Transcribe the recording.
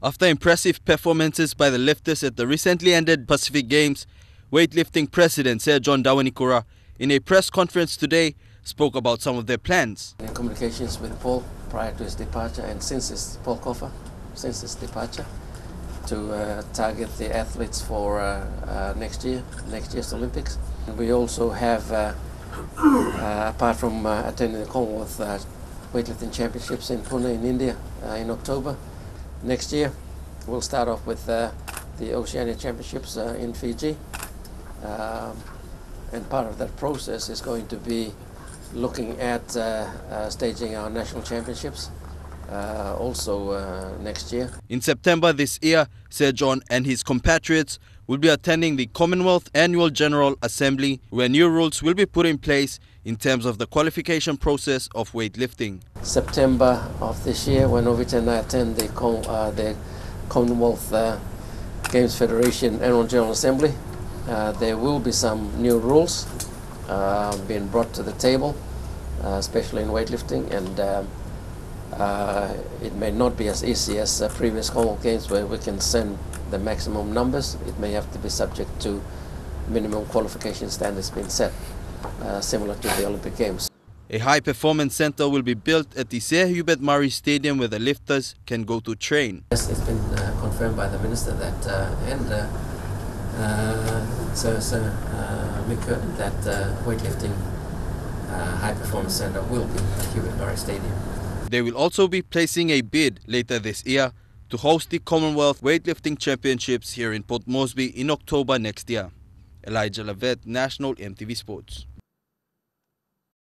After impressive performances by the lifters at the recently ended Pacific Games, weightlifting president Sir John Dawanincura in a press conference today spoke about some of their plans. In communications with Paul prior to his departure and since his Paul Coffa, since his departure, to uh, target the athletes for uh, uh, next year, next year's Olympics. We also have, uh, uh, apart from uh, attending the Commonwealth weightlifting championships in Pune in India in October, next year we'll start off with the Oceania Championships in Fiji. Um, and part of that process is going to be looking at uh, uh, staging our national championships uh, also uh, next year. In September this year, Sir John and his compatriots will be attending the Commonwealth Annual General Assembly where new rules will be put in place in terms of the qualification process of weightlifting. September of this year when Ovich and I attend the, uh, the Commonwealth uh, Games Federation Annual General Assembly, there will be some new rules uh, being brought to the table, uh, especially in weightlifting, and um, uh, it may not be as easy as uh, previous Commonwealth Games where we can send the maximum numbers. It may have to be subject to minimum qualification standards being set, uh, similar to the Olympic Games. A high performance center will be built at the Sir Hubert Murray Stadium where the lifters can go to train. Yes, it's been uh, confirmed by the minister that, and uh, so, so uh, that uh, weightlifting high performance center will be at Hubert Murray Stadium. They will also be placing a bid later this year to host the Commonwealth Weightlifting Championships here in Port Moresby in October next year. Elijah Lavette, National EMTV Sports.